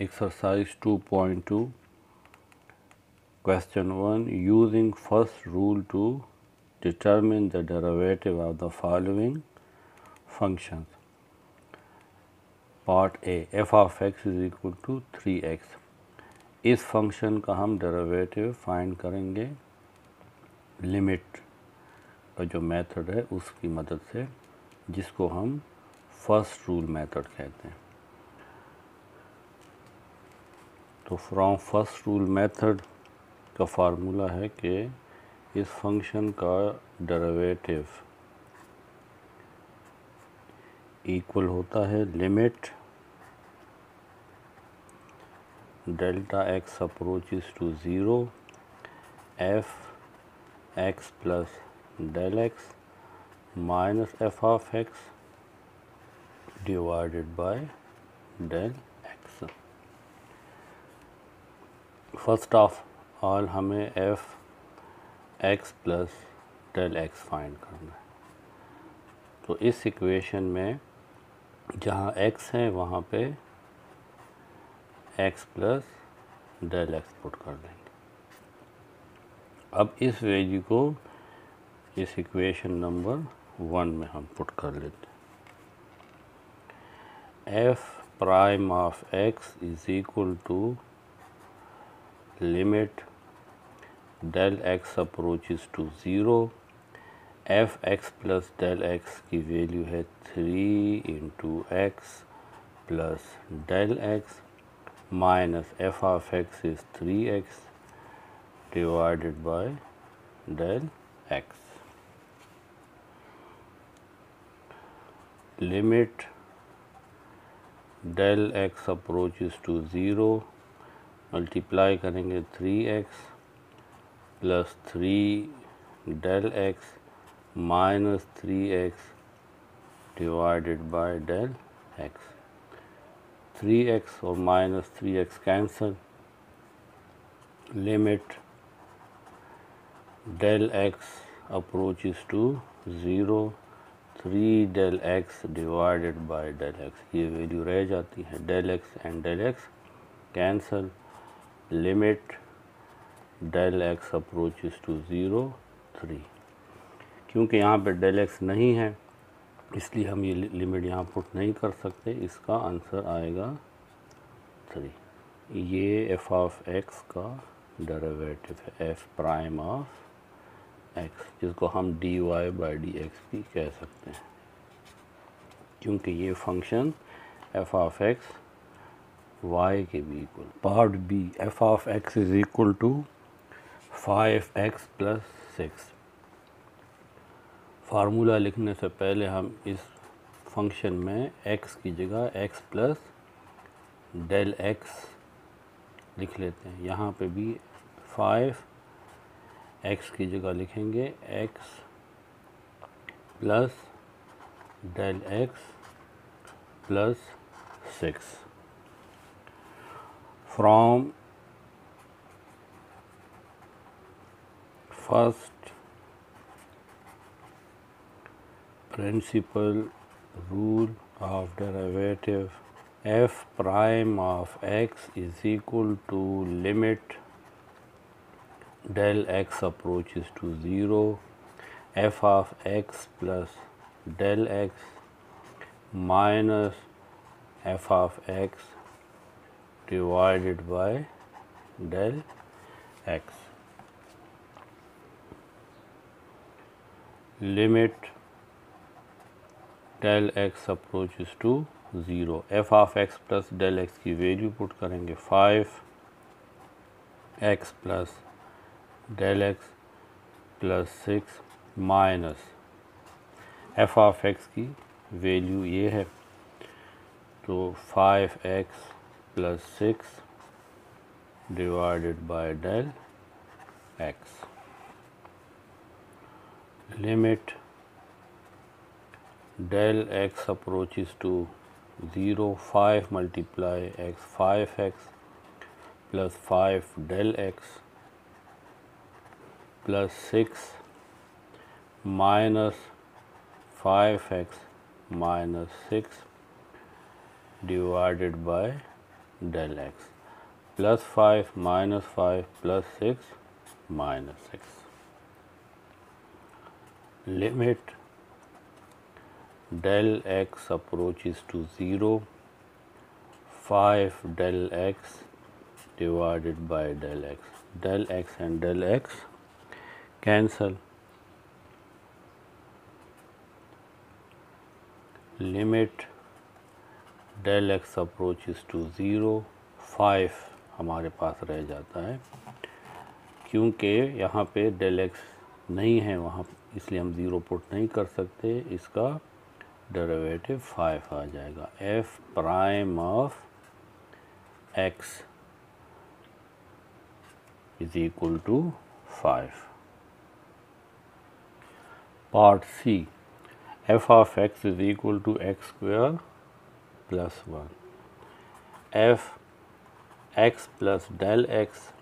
Exercise two point two question one using first rule to determine the derivative of the following function part A f of x is equal to three x इस function का हम derivative find करेंगे limit का जो method है उसकी मदद से, जिसको हम फ़र्स्ट रूल मेथड कहते हैं। तो फ्रॉम फ़र्स्ट रूल मेथड का फार्मूला है कि इस फ़ंक्शन का डरावेटिव इक्वल होता है limit delta x approach to zero f x plus del x minus f of x divided by del first of all हमें f x plus del x find करना है। तो इस इक्वेशन में जहाँ एक्स है, वहाँ पे x plus del x put कर देंगे। अब इस वैल्यू को इस इक्वेशन नंबर वन में हम पुट कर लेते हैं। F prime of x is equal to limit del x approaches to zero f x plus del x की वैल्यू है three into x plus del x minus f of x is three x divided by del x limit del x approaches to 0 multiply करेंगे three x plus three del x minus three x divided by del x three x और minus three x cancel limit del x approaches to zero three del x divided by del x ये value रह जाती है. Del x and del x cancel limit del x approaches to zero three क्योंकि यहाँ पे del x नहीं है, इसलिए हम ये लिमिट यहाँ पुट नहीं कर सकते, इसका आंसर आएगा थ्री ये एफ़ ऑफ़ एक्स का डेरिवेटिव है एफ़ प्राइम ऑफ़ एक्स जिसको हम d y by d x भी कह सकते हैं। क्योंकि ये function f of x y के भी equal part B f of x is equal to five x plus six formula लिखने से पहले हम इस फ़ंक्शन में x की जगह x प्लस डेल एक्स लिख लेते हैं। यहाँ पे भी फाइव एक्स की जगह लिखेंगे x plus del x plus six from first principle rule of derivative f prime of x is equal to limit del x approaches to 0 f of x plus del x minus f of x divided by del x. Limit del x approaches to zero f of x plus del x की value put करेंगे five x plus del x plus six minus f of x की value ये है. तो five x plus 6 divided by del x. Limit del x approaches to 0, 5 multiply x, 5x plus 5 del x plus 6 minus 5x minus 6 divided by del x plus 5 minus 5 plus 6 minus 6 limit del x approaches to 0 5 del x divided by del x. Del x and del x cancel. Limit del x approaches to zero five हमारे पास रह जाता है। क्योंकि यहाँ पे del x नहीं है, वहाँ इसलिए हम ज़ीरो पुट नहीं कर सकते, इसका डेरिवेटिव फाइव आ जाएगा। F prime of x is equal to five part C f of x is equal to x square plus 1 f x plus del x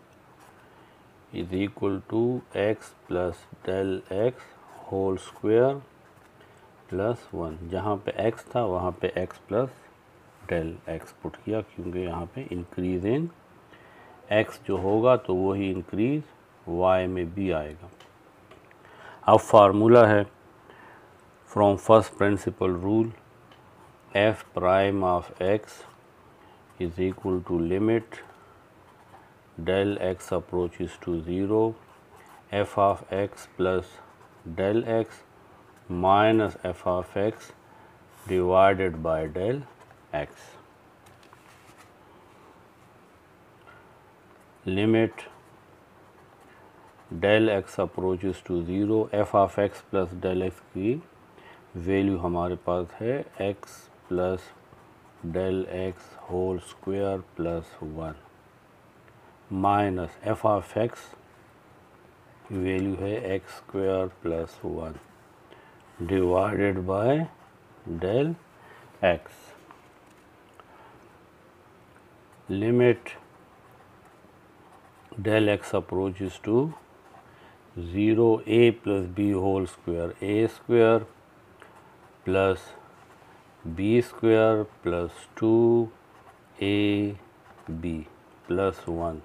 is equal to x plus del x whole square plus one जहाँ पे x था वहाँ पे x plus del x पुट किया क्योंकि यहाँ पे इंक्रीज इन x जो होगा तो वही इंक्रीज y में भी आएगा अब फार्मूला है from first principle rule f prime of x is equal to limit del x approaches to 0 f of x plus del x minus f of x divided by del x limit del x approaches to 0 f of x plus del x की value हमारे पास है x plus del x whole square plus one minus f of x value है x square plus one divided by del x limit del x approaches to 0 a plus b whole square a square plus b square plus 2 a b plus 1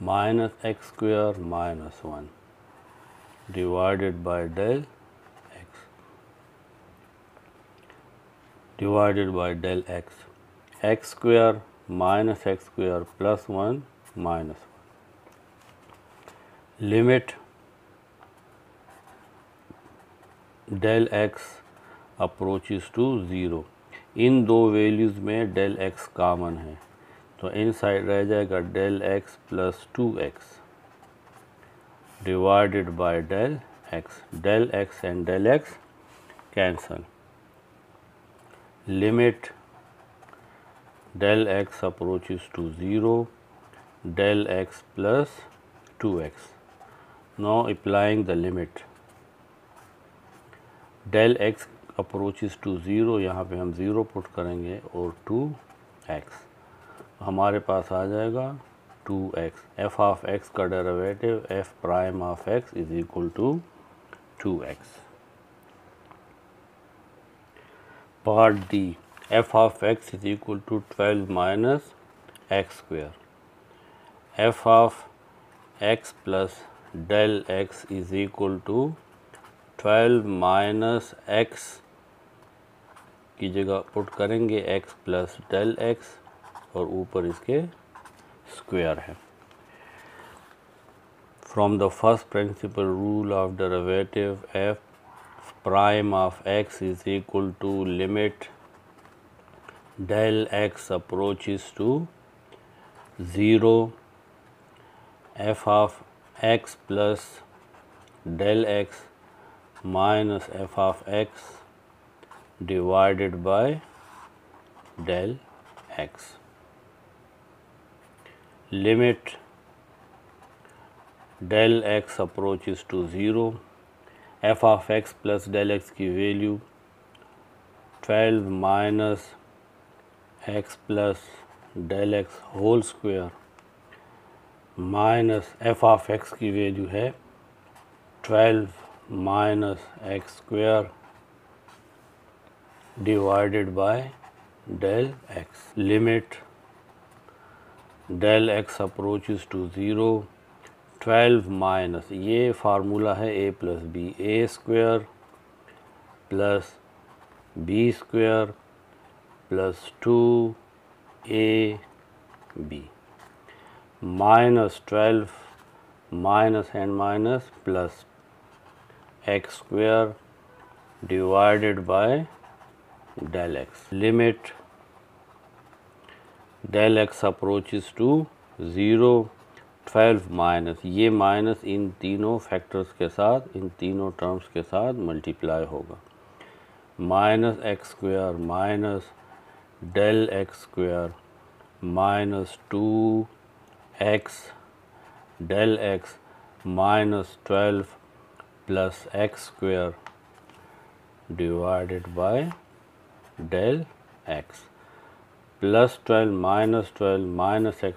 minus x square minus 1 divided by del x. Divided by del x. X square minus x square plus 1 minus 1 limit del x approaches to zero इन दो values में del x common है। तो इन side रह जाएगा del x plus two x divided by del x del x and del x cancel limit del x x approaches to 0 del x plus 2x now applying the limit. Del x approaches to zero यहाँ पे हम zero put करेंगे और two x हमारे पास आ जाएगा two x f of x का derivative f prime of x is equal to two x part D f of x is equal to twelve minus x square f of x plus del x is equal to twelve minus x की जगह put करेंगे x plus del x और ऊपर इसके square है। From the first principle rule of derivative f prime of x is equal to limit del x approaches to zero f of x plus del x minus f of x divided by del x. Limit del x approaches to 0, f of x plus del x की value 12 minus x plus del x whole square minus f of x की value है 12 minus x square divided by del x. Limit. Del x approaches to 0 12 minus ये formula है a plus b a square plus b square plus two a b minus twelve minus and minus plus x square divided by del x. Limit del x approaches to zero twelve minus ये minus इन तीनों factors के साथ, इन तीनों terms के साथ multiply होगा minus x square minus del x square minus two x del x minus twelve plus x square divided by del x plus 12 minus 12 minus x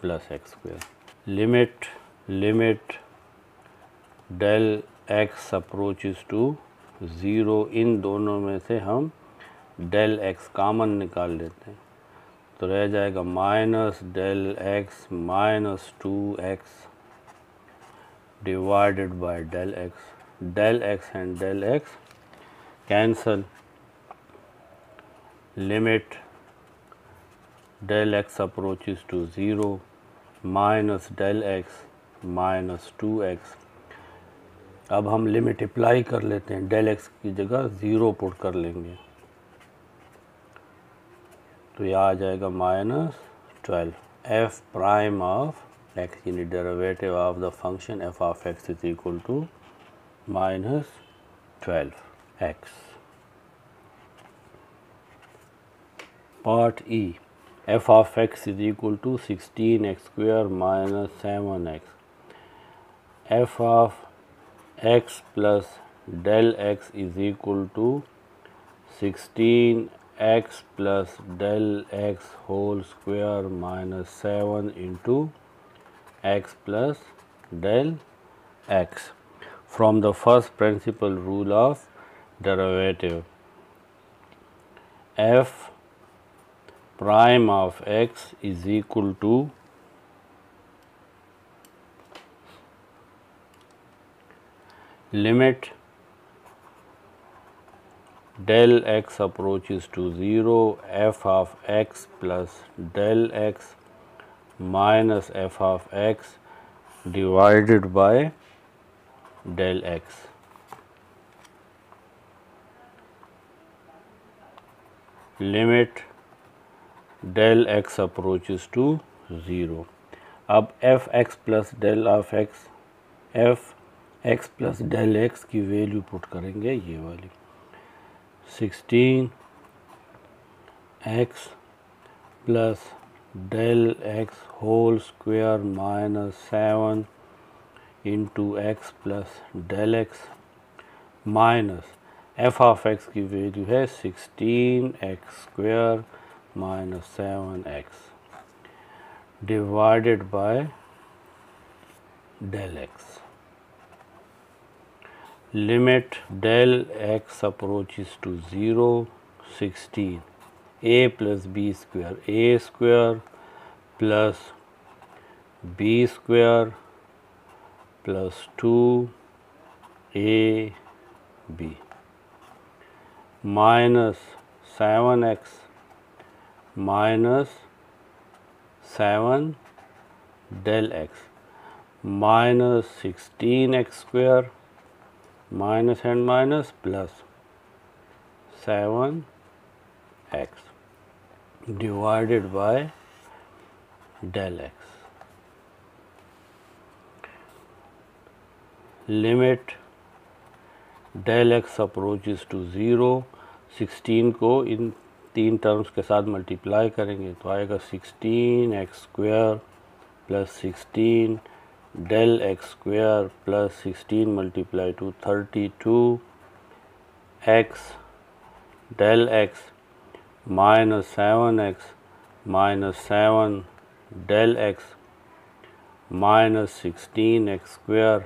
plus x x limit limit del x approaches to zero इन दोनों में से हम del x common निकाल लेते हैं। तो रह जाएगा minus del x minus two x divided by del x del x and del x cancel. Limit del x approaches to 0 minus del x two x अब हम लिमिट अप्लाई कर लेते हैं डेल एक्स की जगह ज़ीरो पुट कर लेंगे। तो यह आ जाएगा minus twelve f prime of x यानी derivative of the function f of x is equal to minus twelve x. Part E f of x is equal to 16x square minus 7x. f of x plus del x is equal to 16x plus del x whole square minus 7 into x plus del x from the first principle rule of derivative f prime of x is equal to limit del x approaches to 0 f of x plus del x minus f of x divided by del x. limit del x approaches to zero अब f x plus del of x f x plus del x की value put करेंगे ये वाली. Sixteen x plus del x whole square minus seven into x plus del x minus f of x की value है sixteen x square minus 7x divided by del x. Limit del x approaches to 0, 16 a plus b square a square plus b square plus 2 a b minus 7x minus seven del x. Minus sixteen x square, minus and minus plus seven x divided by del x. Limit del x approaches to zero, sixteen को इन तीन terms के साथ multiply करेंगे तो आएगा sixteen x square plus sixteen del x square plus sixteen multiply two thirty two x del x minus seven x minus seven del x minus sixteen x square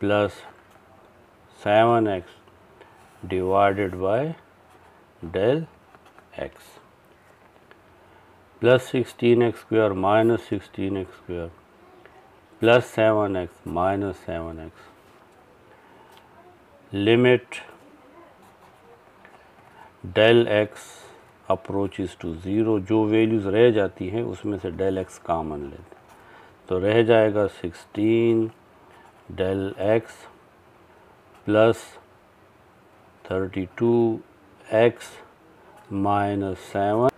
plus 7x divided by del x plus 16x square minus 16x square plus 7x minus 7x limit del x approaches to zero जो values रह जाती हैं, उसमें से del x common लेते तो रह जाएगा sixteen del x plus thirty two x minus seven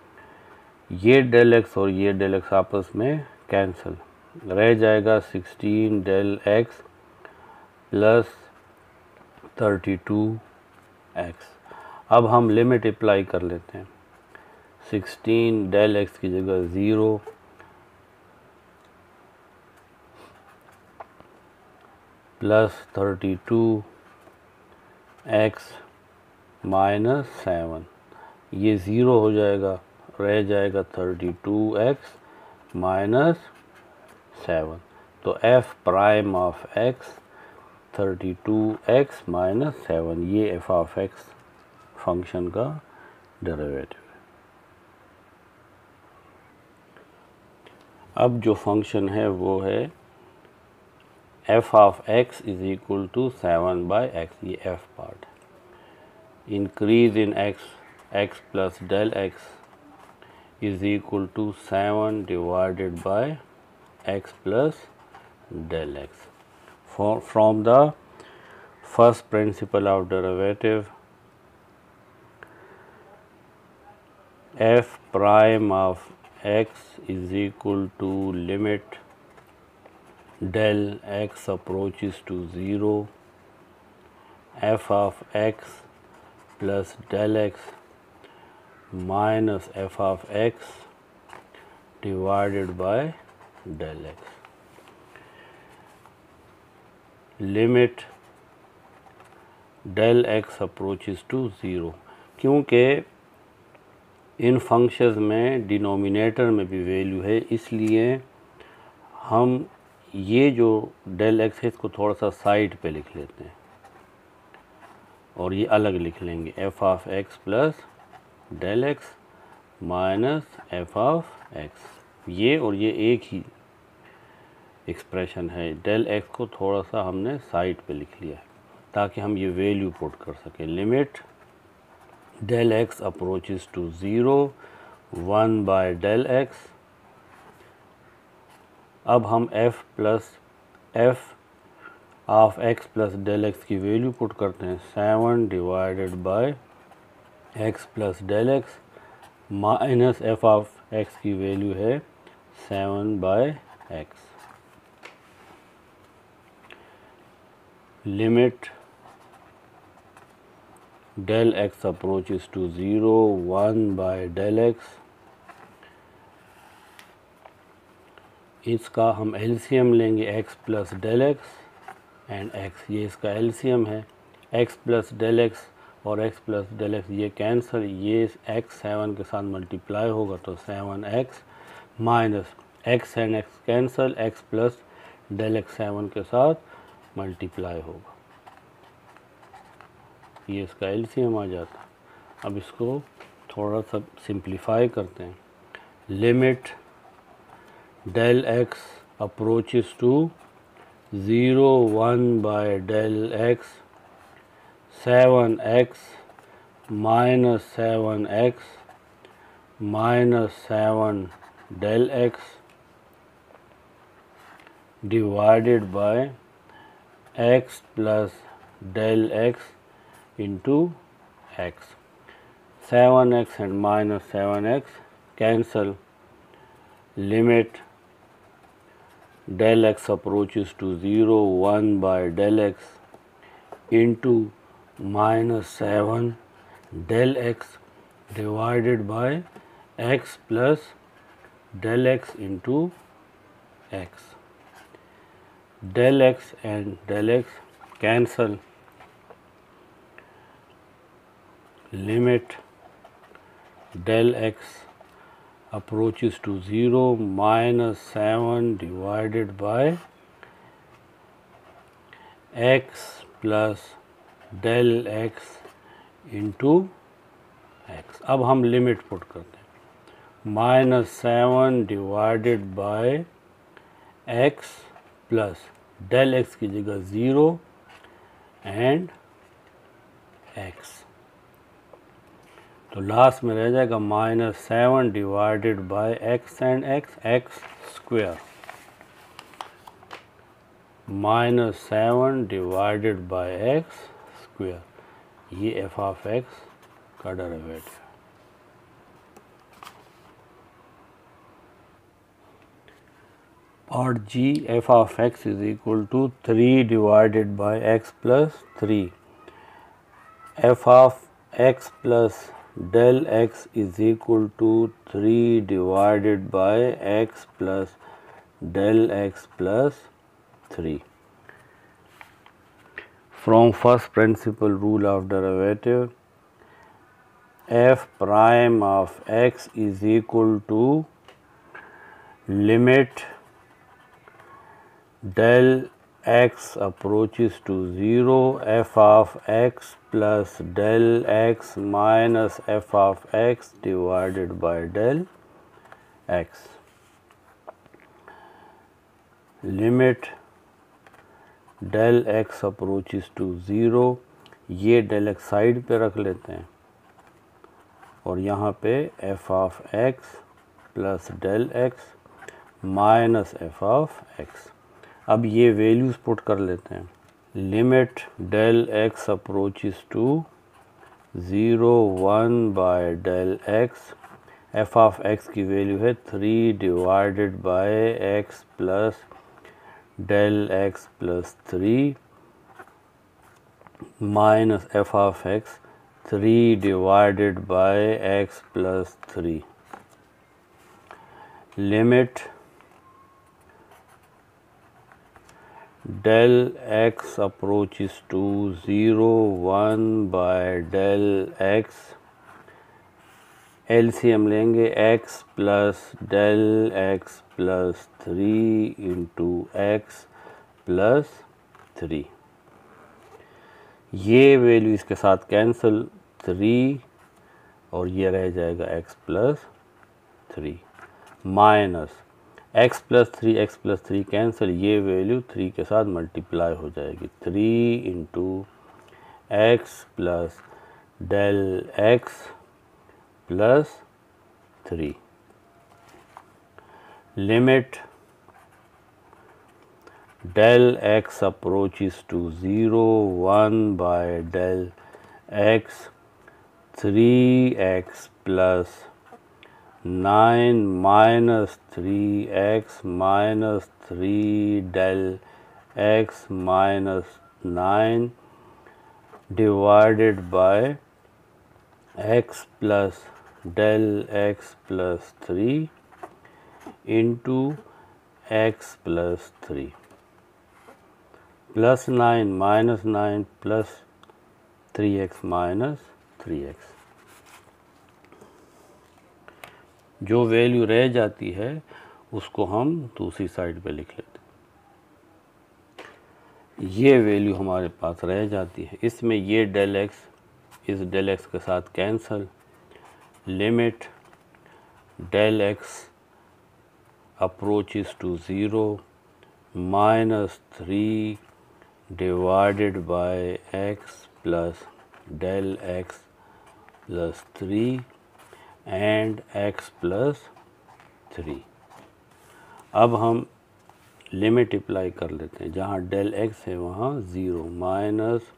ये डेल एक्स और ये डेल एक्स आपस में कैंसिल रह जाएगा sixteen del x plus thirty two x अब हम लिमिट अप्लाई कर लेते हैं. सिक्सटीन डेल एक्स की जगह zero plus thirty two x minus seven ये ज़ीरो हो जाएगा, रह जाएगा thirty two x minus seven तो f prime of x thirty two x minus seven ये एफ़ ऑफ़ एक्स फ़ंक्शन का डेरिवेटिव है। अब जो फ़ंक्शन है वो है f of x is equal to seven by x ये एफ़ पार्ट है। In in x plus del x is equal to 7 divided by x plus del x. For, from the first principle of derivative f prime of x is equal to limit del x approaches to 0 f of x plus del x minus f of x divided by del x limit del x approaches to zero क्योंकि इन functions में denominator में भी value है, इसलिए हम ये जो डेल एक्स है, इसको थोड़ा सा साइड पे लिख लेते हैं। और ये अलग लिख लेंगे f of x plus del x minus f of x ये और ये एक ही एक्सप्रेशन है. डेल एक्स को थोड़ा सा हमने साइड पे लिख लिया है, ताकि हम ये वैल्यू पुट कर सकें. Limit del x approaches to zero one by del x अब हम f plus f of x plus del x की वैल्यू पुट करते हैं. Seven divided by x plus del x minus f of x की value है seven by x limit del x approaches to zero one by del x इसका हम LCM लेंगे x plus del x and x ये इसका LCM है. X plus del x और x plus del x ये कैंसर ये एक्स सेवन के साथ मल्टीप्लाई होगा तो seven x minus x and x cancel x plus del x seven के साथ मल्टीप्लाई होगा। ये इसका एलसीएम आ जाता अब इसको थोड़ा सा सिंप्लीफाई करते हैं। Limit del x approaches to zero one by del x 7x minus 7x minus 7 del x divided by x plus del x into x. 7x and minus 7x cancel limit del x approaches to 0 1 by del x into minus 7 del x divided by x plus del x into x. Del x and del x cancel limit del x approaches to 0 minus 7 divided by x plus del x into x अब हम limit put करते हैं। Minus seven divided by x plus del x की जगह zero and x तो last में रह जाएगा minus seven divided by x and x x square minus seven divided by x square ये एफ़ ऑफ़ एक्स का डेरिवेटिव और जी f of x is equal to three divided by x plus three f of x plus del x is equal to 3 divided by x plus del x plus 3. From first principle rule of derivative, f prime of x is equal to limit del x approaches to 0 f of x plus del x minus f of x divided by del x. Limit del x approaches to 0 ये del x side पे रख लेते हैं। और यहाँ पे f of x plus del x minus f of x अब ये वैल्यूज़ पुट कर लेते हैं। Limit del x approach to zero one by del x f of x की वैल्यू है three divided by x plus del x plus three minus f of x three divided by x plus three limit del x approaches to 0 1 by del x. LCM लेंगे x plus del x plus three into x plus three ये value इसके साथ cancel three और ये रह जाएगा x plus three minus x plus three x plus three cancel ये value three के साथ मल्टीप्लाई हो जाएगी three into x plus del x plus three limit del x approaches to 0 1 by del x 3x plus 9 minus 3x minus 3 del x minus 9 divided by x plus del x plus 3 into x plus 3 plus 9 minus 9 plus 3x minus 3x जो value रह जाती है, उसको हम दूसरी side पे लिख लेते हैं। ये वैल्यू हमारे पास रह जाती है। इसमें ये डेल एक्स, इस डेल एक्स के साथ cancel limit, del x approaches to zero minus three divided by x plus del x plus three and x plus three अब हम लिमिट अप्लाई कर लेते हैं। जहाँ डेल एक्स है, वहाँ zero minus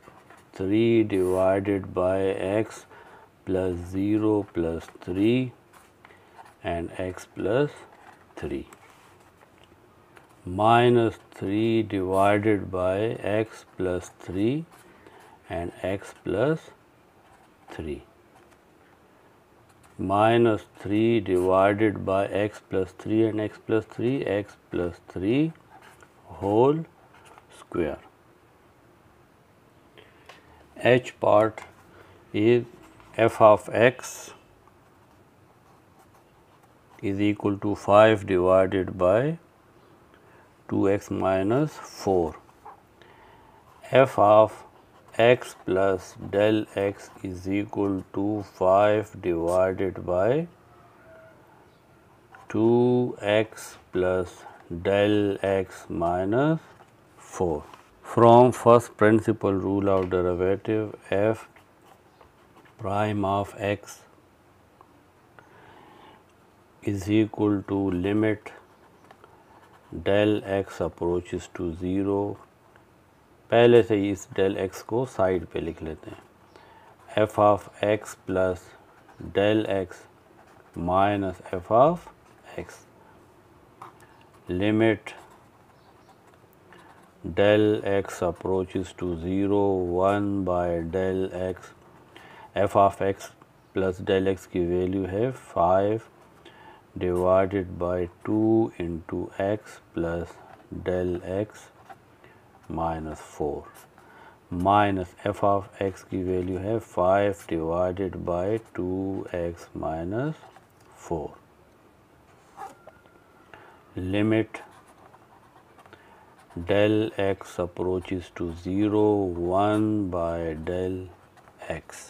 three divided by x plus zero plus three and x plus three minus 3 divided by x plus 3 and x plus 3 minus 3 divided by x plus 3 and x plus 3 x plus 3 whole square. H part is f of x is equal to 5 divided by 2x minus 4. f of x plus del x is equal to 5 divided by 2x plus del x minus 4. From first principle rule of derivative f prime of x is equal to limit del x approaches to zero पहले से ही इस del x को side पे लिख लेते हैं। F of x plus del x minus f of x limit del x approaches to 0 1 by del x f of x plus del x की वैल्यू है 5 divided by 2 into x plus del x minus 4 minus f of x की value है 5 divided by 2x minus 4 limit del x approaches to 0 1 by del x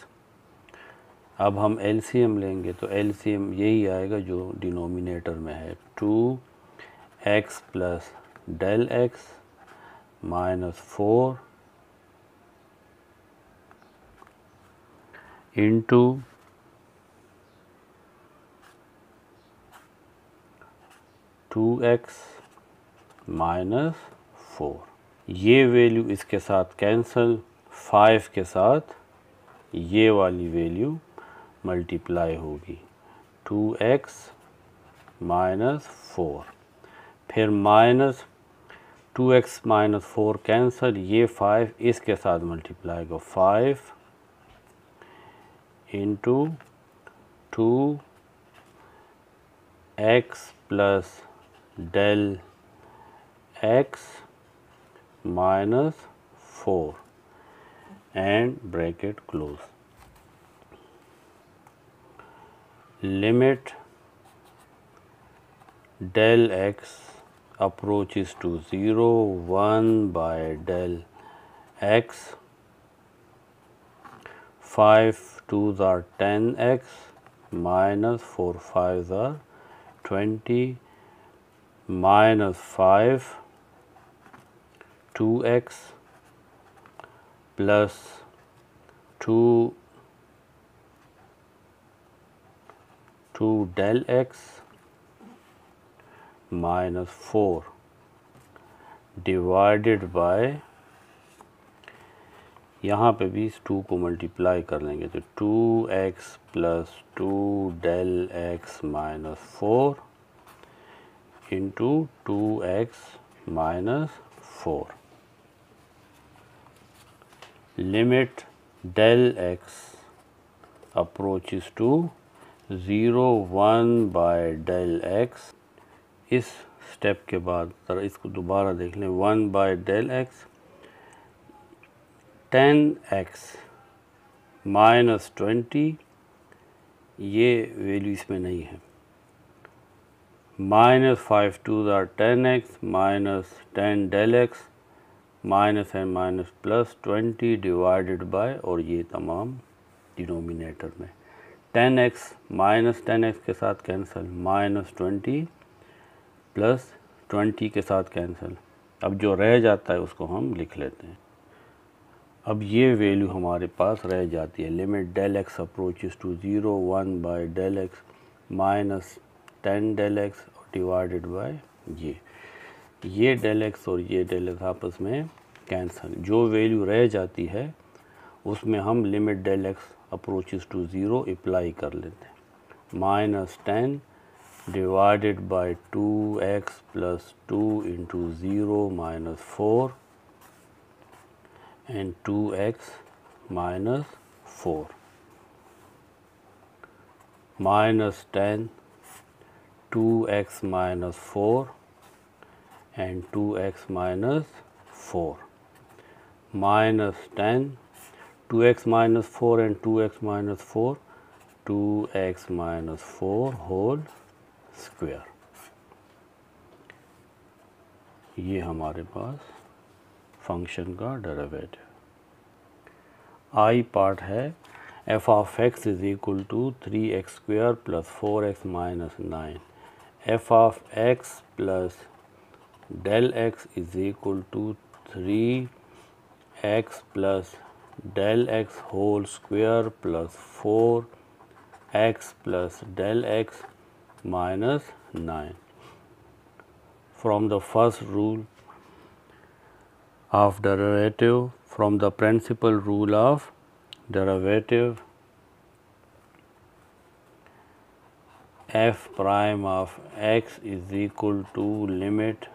अब हम LCM लेंगे तो LCM यही आएगा जो डिनोमिनेटर में है। Two x plus del x minus four into two x minus four ये वैल्यू इसके साथ कैंसल फाइव के साथ ये वाली वैल्यू मल्टीप्लाई होगी। टू एक्स माइनस फोर फिर minus two x minus four cancel ये फाइव इसके साथ मल्टीप्लाई होगा five into two x plus del x minus 4 and bracket close. Limit del x approaches to 0 1 by del x. 5 2s are 10x minus 4 5s are 20 minus 5 2x plus 2 2 del x minus 4 divided by यहाँ पे भी इस two को multiply कर लेंगे तो two x plus two del x minus four into two x minus four. limit del x approaches to 0 1 by del x. इस step के बाद, ज़रा इसको दोबारा देख लें, one by del x ten x minus twenty, ये वैल्यू इसमें नहीं है। Minus five two tsar ten x minus ten del x minus and minus plus twenty divided by, और ये तमाम डिनोमिनेटर में। Ten x minus ten x के साथ cancel, minus twenty plus twenty के साथ कैंसिल। अब जो रह जाता है उसको हम लिख लेते हैं। अब ये वैल्यू हमारे पास रह जाती है। Limit del x approaches to zero one by del x minus ten del x divided by ये। ये डेल एक्स और ये डेल एक्स आपस में कैंसल। जो वैल्यू रह जाती है, उसमें हम limit del x approaches to zero apply कर लेते हैं। Minus ten divided by two x plus two into zero minus four and two x minus four minus ten two x minus four and 2x minus 4 minus 10 2x minus 4 and 2x minus 4 2x minus 4 whole square. ये हमारे पास function का derivative I part है f of x is equal to three x square plus four x minus nine f of x plus del x is equal to three x plus del x whole square plus 4 x plus del x minus 9. From the first rule of derivative, from the principal rule of derivative f prime of x is equal to limit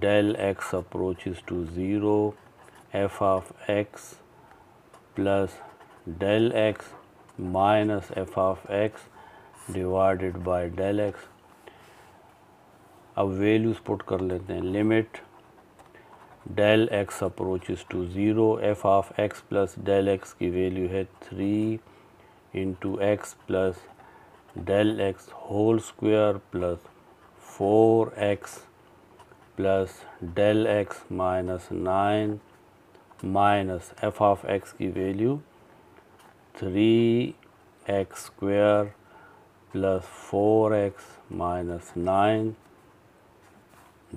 del x approaches to 0 f of x plus del x minus f of x divided by del x अब values put कर लेते हैं। Limit del x approaches to zero f of x plus del x की value है three into x plus del x whole square plus four x plus del x minus nine minus f of x की value three x square plus four x minus nine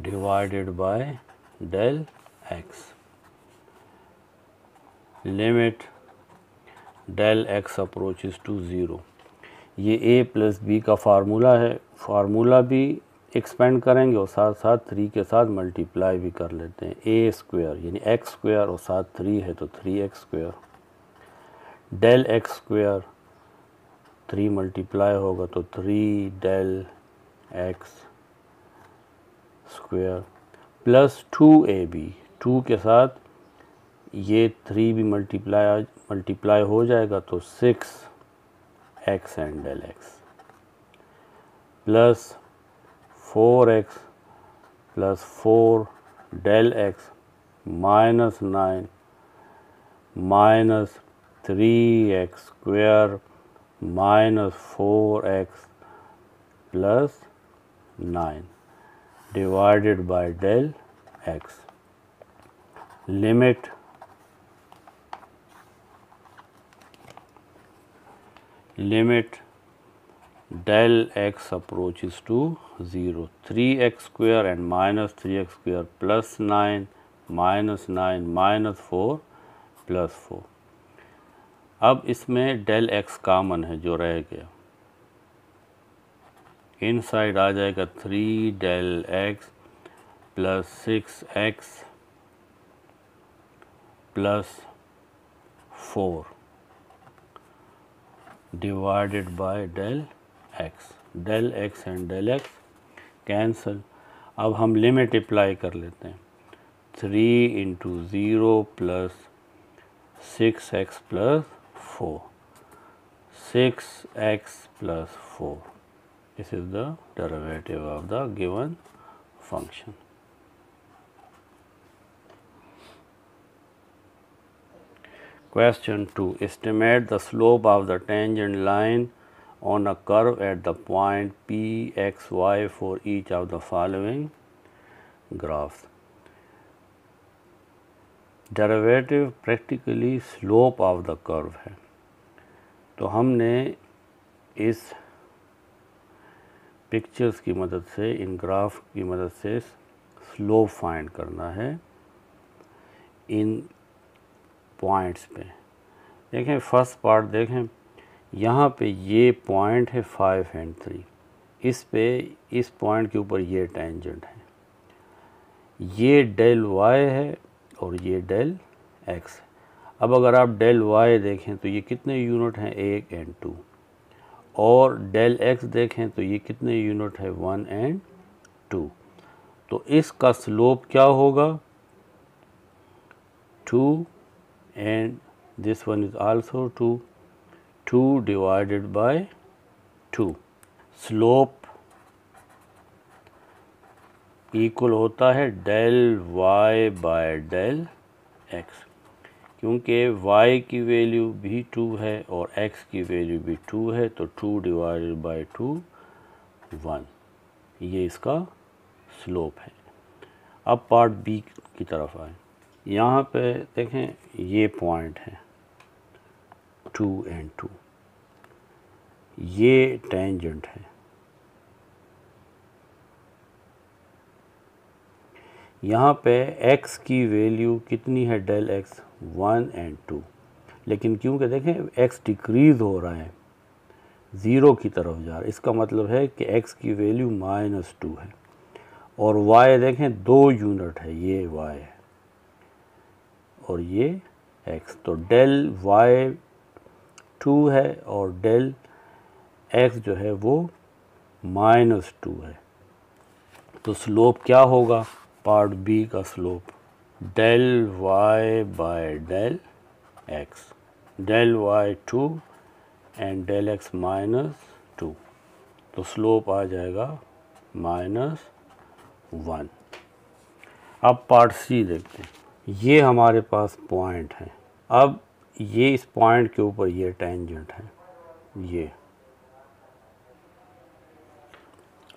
divided by del x limit del x approaches to zero ये ए plus B का formula है formula भी expand करेंगे और साथ साथ three के साथ मल्टीप्लाई भी कर लेते हैं। ए स्क्वेयर यानी एक्स स्क्वेयर और साथ थ्री है तो three x square del x square three multiply होगा तो three del x square plus two a b two के साथ ये थ्री भी मल्टीप्लाई मल्टीप्लाई हो जाएगा तो six x and del x plus 4x plus 4 del x minus 9 minus 3x square minus 4x plus 9 divided by del x. Limit limit del x approaches to 0 3x square and minus 3x square plus 9 minus 9 minus 4 plus four अब इसमें del x common है जो रह गया। इन side आ जाएगा three del x plus six x plus four divided by del x del x and del x cancel अब हम लिमिट अप्लाई कर लेते हैं। Three into zero plus six x plus four six x plus four this is the derivative of the given function Question 2. Estimate the slope of the tangent line on a curve at the point P, X, Y for each of the following graphs. Derivative practically slope of the curve है तो हमने इस pictures की मदद से इन graph की मदद से स्लोप फाइंड करना है इन पॉइंट्स पे देखें फ़र्स्ट पार्ट देखें यहाँ पे ये पॉइंट है फाइव एंड थ्री इस पे, इस पॉइंट के ऊपर ये टेंजेंट है। ये डेल वाई है और ये डेल एक्स है। अब अगर आप डेल वाई देखें तो ये कितने यूनिट हैं? एक एंड टू और डेल एक्स देखें तो ये कितने यूनिट है? वन एंड टू तो इसका स्लोप क्या होगा? Two and this one is also two two divided by two slope equal होता है del y by del x क्योंकि y की वैल्यू भी टू है और x की वैल्यू भी टू है तो two divided by two one ये इसका स्लोप है. अब पार्ट बी की तरफ़ आए. यहाँ पे देखें, ये पॉइंट है. Two and two. ये टेंजेंट है। यहाँ पे x की वैल्यू कितनी है? Del x one and two लेकिन क्योंकि देखें, x डिक्रीज़ हो रहा है। ज़ीरो की तरफ़ जा रहा है। इसका मतलब है कि x की वैल्यू माइनस टू है। और y देखें, दो यूनिट है। ये y है। और ये x तो डेल y टू है और डेल एक्स जो है वो माइनस टू है। तो स्लोप क्या होगा? पार्ट बी का slope. Del y by del x del y two and del x minus two तो स्लोप आ जाएगा माइनस वन अब पार्ट सी देखते हैं। ये हमारे पास पॉइंट है। अब ये इस पॉइंट के ऊपर ये टेंजेंट है, ये।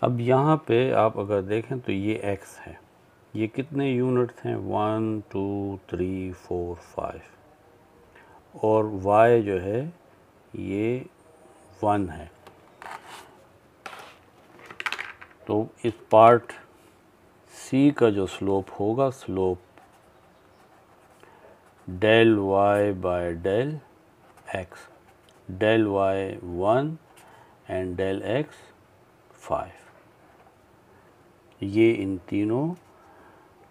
अब यहाँ पे आप अगर देखें तो ये एक्स है। ये कितने यूनिट्स हैं? One two three four five और वाई जो है, ये वन है। तो इस पार्ट सी का जो स्लोप होगा slope del y by del x del y one and del x five ये इन तीनों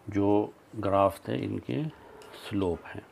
जो ग्राफ थे, इनके स्लोप हैं।